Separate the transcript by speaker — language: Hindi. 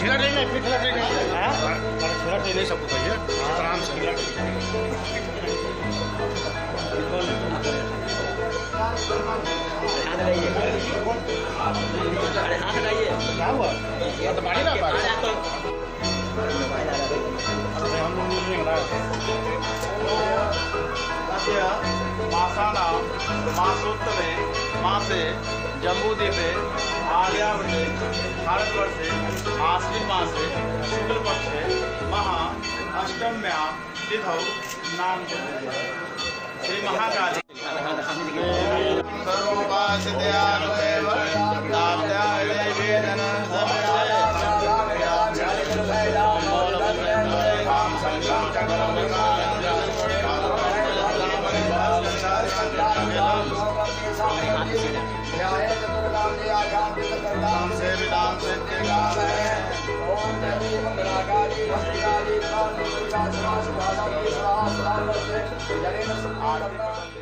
Speaker 1: छिला नहीं फिर छिला नहीं छिला नहीं सबको चाहिए आराम से हाथ लगाइए क्या हुआ तो पानी ना
Speaker 2: अद्य मासानां मासे जम्बूद्वीपे आर्यावर्ते भारतवर्षे आश्विन मासे शुक्लपक्षे महा अष्टम्यां तिथौ नाम श्री महाकाली सर्वोपासितयानुमेव
Speaker 3: जलेन